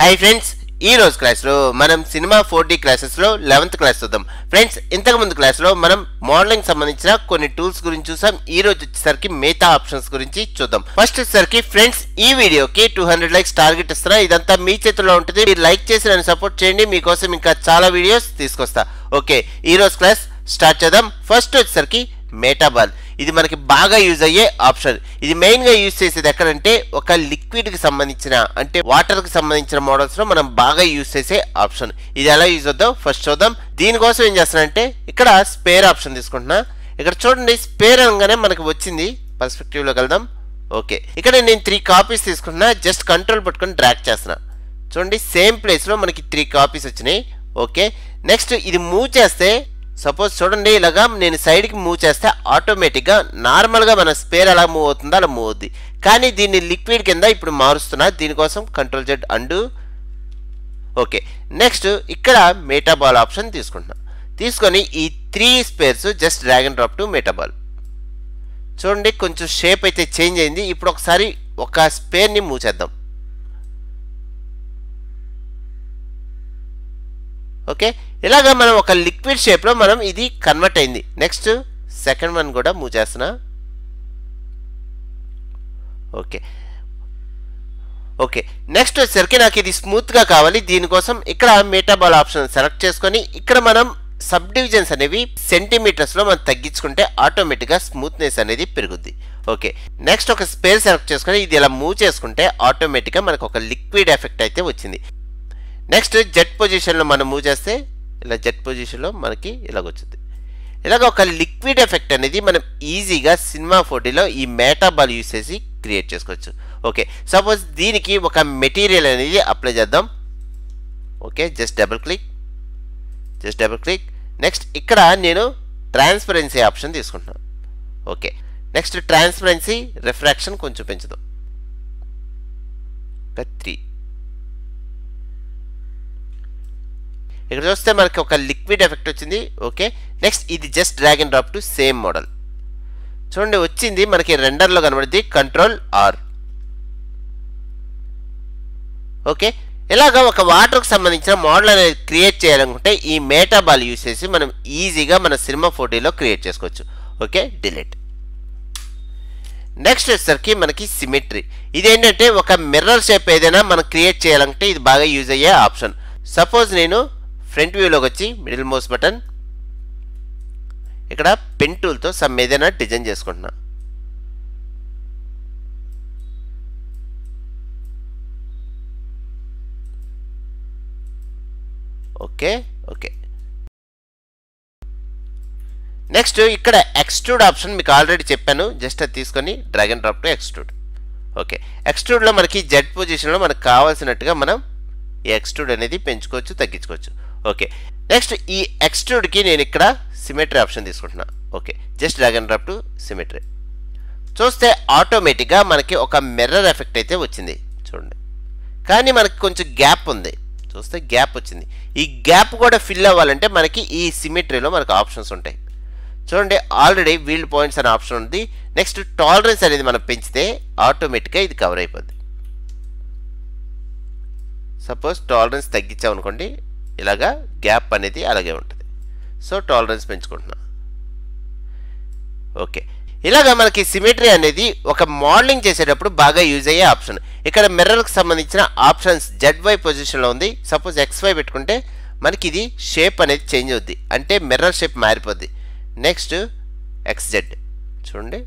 Hi friends ఈ రోజు క్లాస్లో మనం సినిమా ఫోర్ డి క్లాసెస్లో లెవెంత్ క్లాస్ చూద్దాం. ఫ్రెండ్స్ ఇంతకు ముందు క్లాస్లో మనం మోడలింగ్ సంబంధించిన కొన్ని టూల్స్ గురించి చూసాం. ఈ రోజు వచ్చేసరికి మిగతా ఆప్షన్స్ గురించి చూద్దాం. ఫస్ట్ వచ్చేసరికి ఫ్రెండ్స్ ఈ వీడియోకి టూ హండ్రెడ్ లైక్స్ టార్గెట్ ఇస్తున్నా. ఇదంతా మీ చేతిలో ఉంటుంది. మీరు లైక్ చేసి నన్ను సపోర్ట్ చేయండి. మీకోసం ఇంకా చాలా వీడియోస్ తీసుకొస్తా. ఓకే ఈ రోజు క్లాస్ స్టార్ట్ చేద్దాం. ఫస్ట్ వచ్చేసరికి మేటాబాల్ ఇది మనకి బాగా యూజ్ అయ్యే ఆప్షన్. ఇది మెయిన్గా యూజ్ చేసేది ఎక్కడంటే ఒక లిక్విడ్కి సంబంధించిన అంటే వాటర్కి సంబంధించిన మోడల్స్లో మనం బాగా యూజ్ చేసే ఆప్షన్. ఇది ఎలా యూజ్ అవుద్దాం? ఫస్ట్ చూద్దాం. దీనికోసం ఏం చేస్తానంటే ఇక్కడ స్పేర్ ఆప్షన్ తీసుకుంటున్నా. ఇక్కడ చూడండి స్పేర్ అనగానే మనకి వచ్చింది. పర్స్పెక్టివ్లో వెళ్దాం. ఓకే ఇక్కడ నేను త్రీ కాపీస్ తీసుకుంటున్నా. జస్ట్ కంట్రోల్ పట్టుకొని డ్రాక్ చేస్తున్నా. చూడండి సేమ్ ప్లేస్లో మనకి త్రీ కాపీస్ వచ్చినాయి. ఓకే నెక్స్ట్ ఇది మూవ్ చేస్తే సపోజ్ చూడండి ఇలాగా నేను సైడ్కి మూవ్ చేస్తే ఆటోమేటిక్గా నార్మల్గా మన స్పేర్ ఎలా మూవ్ అవుతుందో అలా మూవ్ అవుద్ది. కానీ దీన్ని లిక్విడ్ కింద ఇప్పుడు మారుస్తున్నా దీనికోసం control Z and okay next ఇక్కడ మేటాబాల్ ఆప్షన్ తీసుకుంటున్నా. తీసుకొని ఈ three spheres just drag and drop to metaball చూడండి కొంచెం షేప్ అయితే చేంజ్ అయింది. ఇప్పుడు ఒకసారి ఒక స్పేర్ని మూవ్ చేద్దాం. ఓకే? ఇలాగ మనం ఒక లిక్విడ్ షేప్లో మనం ఇది కన్వర్ట్ అయింది. నెక్స్ట్ సెకండ్ వన్ కూడా మూవ్ చేస్తున్నా. ఓకే. ఓకే. నెక్స్ట్ వచ్చేసరికి నాకు ఇది స్మూత్గా కావాలి. దీనికోసం ఇక్కడ మేటాబాల్ ఆప్షన్ సెలెక్ట్ చేసుకొని ఇక్కడ మనం సబ్ డివిజన్స్ అనేవి సెంటీమీటర్స్లో మనం తగ్గించుకుంటే ఆటోమేటిక్గా స్మూత్నెస్ అనేది పెరుగుద్ది. ఓకే. నెక్స్ట్ ఒక స్పేర్ సెలెక్ట్ చేసుకొని ఇది ఇలా మూవ్ చేసుకుంటే ఆటోమేటిక్గా మనకు ఒక లిక్విడ్ ఎఫెక్ట్ అయితే వచ్చింది. నెక్స్ట్ జెట్ పొజిషన్లో మనం మూవ్ చేస్తే ఇలా జెట్ పొజిషన్లో మనకి ఇలాగొచ్చింది ఇలాగ ఒక లిక్విడ్ ఎఫెక్ట్ అనేది మనం ఈజీగా సినిమా ఫోటీలో ఈ మేటాబాల్ యూస్ చేసి క్రియేట్ చేసుకోవచ్చు. ఓకే సపోజ్ దీనికి ఒక మెటీరియల్ అనేది అప్లై చేద్దాం. Okay just double click just double click. Next ఇక్కడ నేను ట్రాన్స్పరెన్సీ ఆప్షన్ తీసుకుంటున్నాను ఓకే నెక్స్ట్ ట్రాన్స్పరెన్సీ రిఫ్రాక్షన్ కొంచెం పెంచుదాం ఒక త్రీ ఇక్కడ చూస్తే మనకి ఒక లిక్విడ్ ఎఫెక్ట్ వచ్చింది ఓకే నెక్స్ట్ ఇది just drag and drop to same model చూడండి వచ్చింది మనకి రెండర్లో కనబడింది కంట్రోల్ ఆర్ ఓకే ఇలాగ ఒక వాటర్కు సంబంధించిన మోడల్ అనేది క్రియేట్ చేయాలనుకుంటే ఈ మేటాబాల్ యూస్ చేసి మనం ఈజీగా మన సినిమా ఫోటోలో క్రియేట్ చేసుకోవచ్చు. ఓకే డిలీట్ నెక్స్ట్ వచ్చేసరికి మనకి సిమెట్రీ ఇదేంటంటే ఒక మిర్రర్ షేప్ ఏదైనా మనం క్రియేట్ చేయాలంటే ఇది బాగా యూజ్ అయ్యే ఆప్షన్ సపోజ్ నేను ఫ్రంట్ వ్యూలోకి వచ్చి మిడిల్ మౌస్ బటన్. ఇక్కడ పెన్ టూల్తో సమ్ ఏదైనా డిజైన్ చేసుకుంటున్నా. Okay okay. నెక్స్ట్ ఇక్కడ ఎక్స్ట్రూడ్ ఆప్షన్ మీకు ఆల్రెడీ చెప్పాను. జస్ట్ అది తీసుకొని drag and drop to extrude. Okay ఎక్స్ట్రూడ్లో మనకి జెడ్ పొజిషన్లో మనకు కావాల్సినట్టుగా మనం ఈ ఎక్స్ట్రూడ్ అనేది పెంచుకోవచ్చు తగ్గించుకోవచ్చు. ఓకే నెక్స్ట్ ఈ ఎక్స్ట్రూడ్కి నేను ఇక్కడ సిమెట్రీ ఆప్షన్ తీసుకుంటున్నా. Okay just drag and drop to symmetry చూస్తే ఆటోమేటిక్గా మనకి ఒక మిర్రర్ ఎఫెక్ట్ అయితే వచ్చింది. చూడండి. కానీ మనకి కొంచెం గ్యాప్ ఉంది. చూస్తే గ్యాప్ వచ్చింది. ఈ గ్యాప్ కూడా ఫిల్ అవ్వాలంటే మనకి ఈ సిమెట్రీలో మనకు ఆప్షన్స్ ఉంటాయి. చూడండి ఆల్రెడీ వీల్డ్ పాయింట్స్ అనే ఆప్షన్ ఉంది. నెక్స్ట్ టాలరెన్స్ అనేది మనం పెంచితే ఆటోమేటిక్గా ఇది కవర్ అయిపోద్ది. సపోజ్ టాలరెన్స్ తగ్గించామనుకోండి ఇలాగా గ్యాప్ అనేది అలాగే ఉంటుంది. So tolerance పెంచుకుంటున్నా. ఓకే ఇలాగా మనకి సిమెట్రీ అనేది ఒక మోడలింగ్ చేసేటప్పుడు బాగా యూజ్ అయ్యే ఆప్షన్ ఇక్కడ మిర్రర్కి సంబంధించిన ఆప్షన్స్ జెడ్ వై పొజిషన్లో ఉంది. సపోజ్ ఎక్స్ వై పెట్టుకుంటే మనకి ఇది షేప్ అనేది చేంజ్ అవుద్ది. అంటే మిర్రర్ షేప్ మారిపోద్ది. నెక్స్ట్ ఎక్స్జెడ్ చూడండి.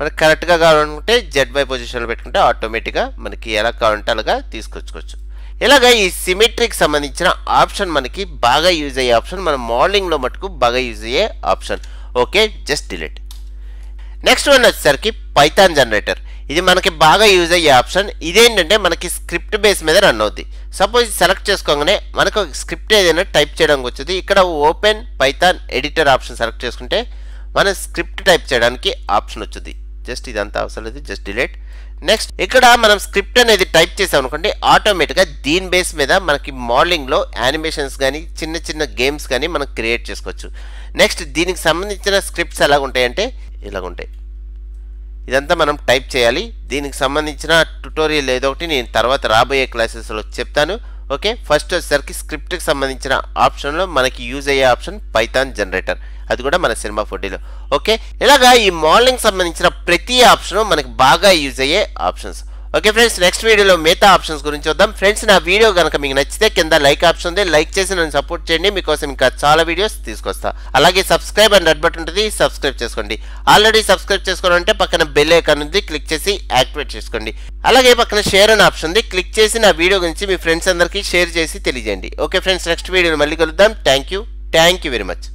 మనకి కరెక్ట్గా కావాలనుకుంటే జెడ్ వై పొజిషన్లో పెట్టుకుంటే ఆటోమేటిక్గా మనకి ఎలా కావాలంటే అలాగా తీసుకొచ్చుకోవచ్చు. ఇలాగ ఈ సిమెట్రీకి సంబంధించిన ఆప్షన్ మనకి బాగా యూజ్ అయ్యే ఆప్షన్ మన మోడలింగ్లో మటుకు బాగా యూజ్ అయ్యే option okay just delete next one వచ్చేసరికి పైథాన్ జనరేటర్ ఇది మనకి బాగా యూజ్ అయ్యే ఆప్షన్ ఇదేంటంటే మనకి స్క్రిప్ట్ బేస్ మీద రన్ అవుద్ది. సపోజ్ సెలెక్ట్ చేసుకోగానే మనకు స్క్రిప్ట్ ఏదైనా టైప్ చేయడానికి వచ్చింది. ఇక్కడ open Python editor option select చేసుకుంటే మన స్క్రిప్ట్ టైప్ చేయడానికి ఆప్షన్ వచ్చింది. జస్ట్ ఇదంతా అవసరం లేదు జస్ట్ డిలీట్. నెక్స్ట్ ఇక్కడ మనం స్క్రిప్ట్ అనేది టైప్ చేసాం అనుకోండి ఆటోమేటిక్గా దీని బేస్ మీద మనకి మోడలింగ్లో యానిమేషన్స్ కానీ చిన్న చిన్న గేమ్స్ కానీ మనం క్రియేట్ చేసుకోవచ్చు. నెక్స్ట్ దీనికి సంబంధించిన స్క్రిప్ట్స్ ఎలాగ ఉంటాయంటే ఇలాగుంటాయి. ఇదంతా మనం టైప్ చేయాలి. దీనికి సంబంధించిన ట్యుటోరియల్ ఏదో ఒకటి నేను తర్వాత రాబోయే క్లాసెస్లో చెప్తాను. ఓకే? ఫస్ట్ వచ్చేసరికి స్క్రిప్ట్కి సంబంధించిన ఆప్షన్లో మనకి యూజ్ అయ్యే ఆప్షన్ పైథాన్ జనరేటర్ అది కూడా మన సినిమా ఫోటోలో ఓకే? ఇలాగా ఈ మోడలింగ్ సంబంధించిన ప్రతి ఆప్షన్ మనకి బాగా యూజ్ అయ్యే ఆప్షన్స్. ఓకే ఫ్రెండ్స్ నెక్స్ట్ వీడియోలో మిగతా ఆప్షన్స్ గురించి వద్దాం ఫ్రెండ్స్ నా వీడియో కనుక మీకు నచ్చితే కింద లైక్ ఆప్షన్ ఉంది. లైక్ చేసి నన్ను సపోర్ట్ చేయండి. మీకోసం ఇంకా చాలా వీడియోస్ తీసుకొస్తా. అలాగే సబ్స్క్రైబ్ అండ్ రెడ్ బటన్ ఉంటుంది. సబ్స్క్రైబ్ చేసుకోండి. ఆల్రెడీ సబ్స్క్రైబ్ చేసుకోవాలంటే పక్కన బెల్ ఐకాన్ ఉంది. క్లిక్ చేసి యాక్టివేట్ చేసుకోండి. అలాగే పక్కన షేర్ అనే ఆప్షన్ ఉంది. క్లిక్ చేసి నా వీడియో గురించి మీ ఫ్రెండ్స్ అందరికీ షేర్ చేసి తెలియజేయండి. ఓకే ఫ్రెండ్స్ నెక్స్ట్ వీడియోలో మళ్ళీ కలుద్దాం. Thank you thank you very much